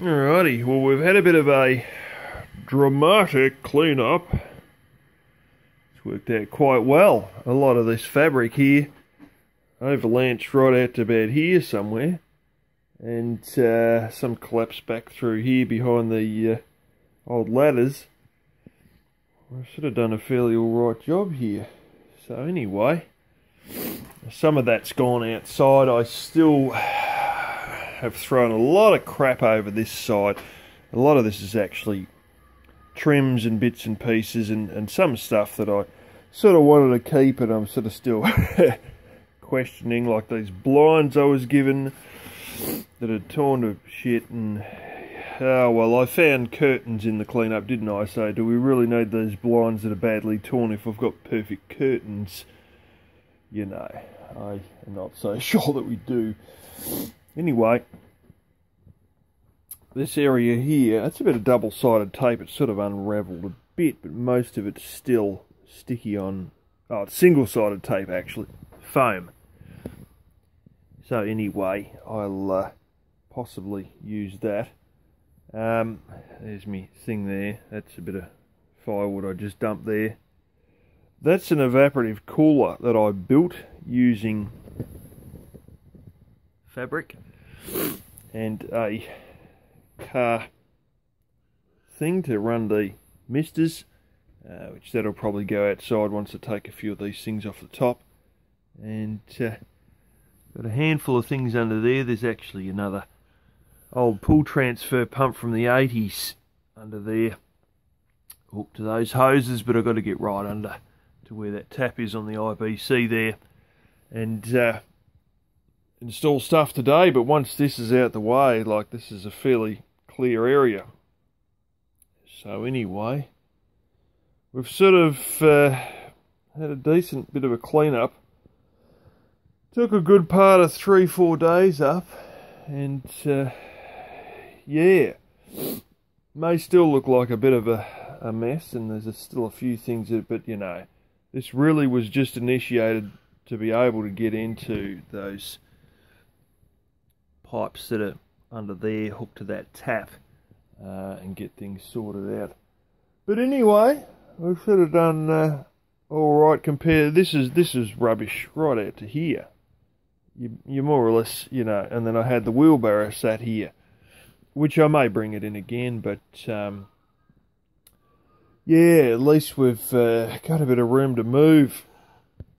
Alrighty, well we've had a bit of a dramatic clean-up. It's worked out quite well. A lot of this fabric here overlanched right out to about here somewhere. And uh, some collapsed back through here behind the uh, old ladders. I should have done a fairly alright job here. So anyway, some of that's gone outside. I still have thrown a lot of crap over this side. A lot of this is actually trims and bits and pieces and, and some stuff that I sort of wanted to keep and I'm sort of still questioning like these blinds I was given that had torn to shit and oh well I found curtains in the cleanup didn't I? So do we really need those blinds that are badly torn if I've got perfect curtains? You know I am not so sure that we do Anyway, this area here, that's a bit of double-sided tape. It's sort of unraveled a bit, but most of it's still sticky on... Oh, it's single-sided tape, actually. Foam. So anyway, I'll uh, possibly use that. Um, there's me thing there. That's a bit of firewood I just dumped there. That's an evaporative cooler that I built using fabric. And a car thing to run the misters uh, which that'll probably go outside once I take a few of these things off the top. And uh, got a handful of things under there. There's actually another old pull transfer pump from the 80s under there. Hooked to those hoses but I've got to get right under to where that tap is on the IBC there. And uh, install stuff today, but once this is out the way, like this is a fairly clear area. So anyway, we've sort of uh, had a decent bit of a clean-up. Took a good part of three, four days up, and uh, yeah, may still look like a bit of a, a mess, and there's a, still a few things that, but you know, this really was just initiated to be able to get into those pipes that are under there hooked to that tap uh, and get things sorted out. But anyway, we should have done uh, all right compared. This is this is rubbish right out to here. You you more or less you know. And then I had the wheelbarrow sat here, which I may bring it in again, but. Um, yeah, at least we've uh, got a bit of room to move